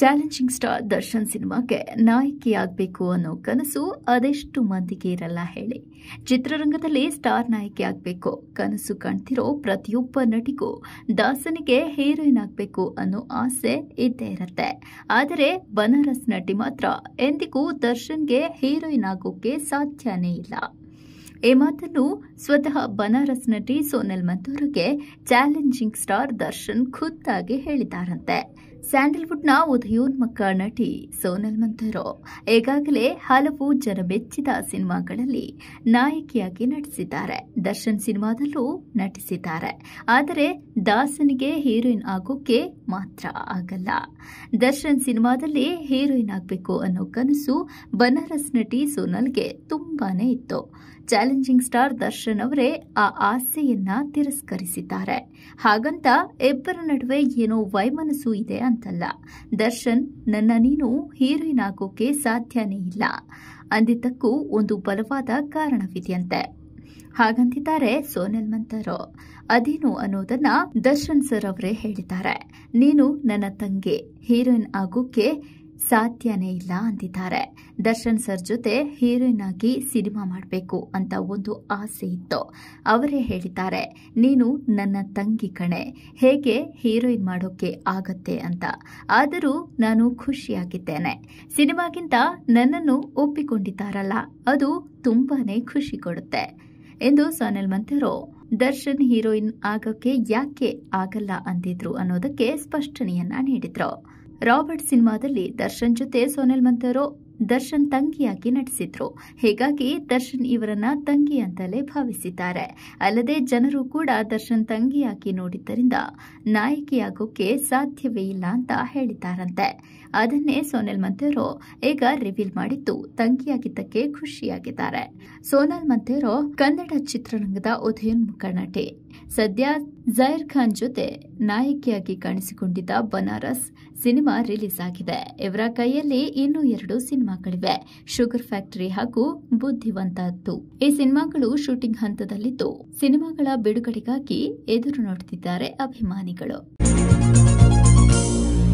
Challenging star Darshan ಸಿನಿಮಾಗೆ ನಾಯಕಿಯಾಗಬೇಕು ಅನ್ನೋ ಕನಸು ಅದೆಷ್ಟು ಮಂದಿಗೆ ಇರಲ್ಲ ಹೇಳಿ. ಚಿತ್ರರಂಗದಲ್ಲಿ ಸ್ಟಾರ್ ನಾಯಕಿ ಆಗಬೇಕು ಕನಸು ಕಾಣ್ತಿರೋ ಪ್ರತಿಯೊಬ್ಬ ನಟಿಗೂ ದಾಸನಿಗೆ ಹೀರೋಯಿನ್ ಆಗಬೇಕು ಅನ್ನೋ ಆಸೆ ಇದ್ದೇ ಇರುತ್ತೆ. ಆದರೆ ಬನಾರಸ್ ನಟಿ ಮಾತ್ರ ಎಂದಿಗೂ ದರ್ಶನ್ಗೆ ಹೀರೋಯಿನ್ ಆಗೋಕೆ ಸಾಧ್ಯನೇ ಇಲ್ಲ. ಈ ಮಾತನ್ನು ಸ್ವತಃ ಬನಾರಸ್ ನಟಿ ಸೋನಲ್ ಮಂತೂರಿಗೆ ಚಾಲೆಂಜಿಂಗ್ ಸ್ಟಾರ್ ದರ್ಶನ್ ಖುದ್ದಾಗಿ ಹೇಳಿದ್ದಾರಂತೆ. ಸ್ಯಾಂಡಲ್ವುಡ್ನ ಉದಯೋನ್ಮುಖ ನಟಿ ಸೋನಲ್ ಮಂತೂರು ಈಗಾಗಲೇ ಹಲವು ಜನ ಮೆಚ್ಚಿದ ಸಿನಿಮಾಗಳಲ್ಲಿ ನಾಯಕಿಯಾಗಿ ನಟಿಸಿದ್ದಾರೆ. ದರ್ಶನ್ ಸಿನಿಮಾದಲ್ಲೂ ನಟಿಸಿದ್ದಾರೆ. ಆದರೆ ದಾಸನಿಗೆ ಹೀರೋಯಿನ್ ಆಗೋಕೆ ಮಾತ್ರ ಆಗಲ್ಲ. ದರ್ಶನ್ ಸಿನಿಮಾದಲ್ಲಿ ಹೀರೋಯಿನ್ ಆಗಬೇಕು ಅನ್ನೋ ಕನಸು ಬನಾರಸ್ ನಟಿ ಸೋನಲ್ಗೆ ತುಂಬಾನೇ ಇತ್ತು. ಚಾಲೆಂಜಿಂಗ್ ಸ್ಟಾರ್ ದರ್ಶನ್ ಅವರೇ ಆ ಆಸೆಯನ್ನ ತಿರಸ್ಕರಿಸಿದ್ದಾರೆ. ಹಾಗಂತ ಇಬ್ಬರ ನಡುವೆ ಏನೋ ವೈಮನಸ್ಸು ಇದೆ ಅಂತಲ್ಲ. ದರ್ಶನ್, ನನ್ನ ನೀನು ಹೀರೋಯಿನ್ ಆಗೋಕೆ ಸಾಧ್ಯನೇ ಇಲ್ಲ. ಅಂದಿದ್ದಕ್ಕೂ ಒಂದು ಬಲವಾದ ಕಾರಣವಿದೆಯಂತೆ. ಹಾಗಂತಿದ್ದಾರೆ ಸೋನಲ್ ಮಂತರು. ಅದೇನು ಅನ್ನೋದನ್ನ ದರ್ಶನ್ ಸರ್ ಅವರೇ ಹೇಳಿದ್ದಾರೆ. ನೀನು ನನ್ನ ತಂಗಿ, ಹೀರೋಯಿನ್ ಆಗೋಕೆ ಸಾಧ್ಯನೇ ಇಲ್ಲ ಅಂದಿದ್ದಾರೆ. ದರ್ಶನ್ ಸರ್ ಜೊತೆ ಹೀರೋಯಿನ್ ಆಗಿ ಸಿನಿಮಾ ಮಾಡಬೇಕು ಅಂತ ಒಂದು ಆಸೆ ಇತ್ತು. ಅವರೇ ಹೇಳಿದ್ದಾರೆ, ನೀನು ನನ್ನ ತಂಗಿ ಕಣೆ, ಹೇಗೆ ಹೀರೋಯಿನ್ ಮಾಡೋಕೆ ಆಗತ್ತೆ ಅಂತ. ಆದರೂ ನಾನು ಖುಷಿಯಾಗಿದ್ದೇನೆ. ಸಿನಿಮಾಗಿಂತ ನನ್ನನ್ನು ಒಪ್ಪಿಕೊಂಡಿದ್ದಾರಲ್ಲ, ಅದು ತುಂಬಾನೇ ಖುಷಿ ಕೊಡುತ್ತೆ. ಎಂದು ಸೋನಲ್ ಮಂತರು ದರ್ಶನ್ ಹೀರೋಯಿನ್ ಆಗೋಕೆ ಯಾಕೆ ಆಗಲ್ಲ ಅಂದಿದ್ರು ಅನ್ನೋದಕ್ಕೆ ಸ್ಪಷ್ಟನೆಯನ್ನ ನೀಡಿದ್ರು. ರಾಬರ್ಟ್ ಸಿನಿಮಾದಲ್ಲಿ ದರ್ಶನ್ ಜೊತೆ ಸೋನಲ್ ಮಂತರು ದರ್ಶನ್ ತಂಗಿಯಾಗಿ ನಟಿಸಿದ್ರು. ಹೀಗಾಗಿ ದರ್ಶನ್ ಇವರನ್ನ ತಂಗಿ ಅಂತಲೇ ಭಾವಿಸಿದ್ದಾರೆ. ಅಲ್ಲದೆ ಜನರು ಕೂಡ ದರ್ಶನ್ ತಂಗಿಯಾಗಿ ನೋಡಿದ್ದರಿಂದ ನಾಯಕಿಯಾಗೋಕೆ ಸಾಧ್ಯವೇ ಇಲ್ಲ ಅಂತ ಹೇಳಿದ್ದಾರಂತೆ. ಅದನ್ನೇ ಸೋನಲ್ ಮಂತೇರೋ ಈಗ ರಿವೀಲ್ ಮಾಡಿದ್ದು ತಂಗಿಯಾಗಿದ್ದಕ್ಕೆ ಖುಷಿಯಾಗಿದ್ದಾರೆ. ಸೋನಲ್ ಮಂತೇರೋ ಕನ್ನಡ ಚಿತ್ರರಂಗದ ಉದಯೋನ್ಮುಖ ನಟಿ. ಸದ್ಯ ಜೈರ್ ಖಾನ್ ಜೊತೆ ನಾಯಕಿಯಾಗಿ ಕಾಣಿಸಿಕೊಂಡಿದ್ದ ಬನಾರಸ್ ಸಿನಿಮಾ ರಿಲೀಸ್ ಆಗಿದೆ. ಇವರ ಕೈಯಲ್ಲಿ ಇನ್ನೂ ಎರಡು ಸಿನಿಮಾಗಳಿವೆ, ಶುಗರ್ ಫ್ಯಾಕ್ಟರಿ ಹಾಗೂ ಬುದ್ಧಿವಂತದ್ದು ಈ ಸಿನಿಮಾಗಳು ಶೂಟಿಂಗ್ ಹಂತದಲ್ಲಿದ್ದು, ಸಿನಿಮಾಗಳ ಬಿಡುಗಡೆಗಾಗಿ ಎದುರು ನೋಡುತ್ತಿದ್ದಾರೆ ಅಭಿಮಾನಿಗಳು.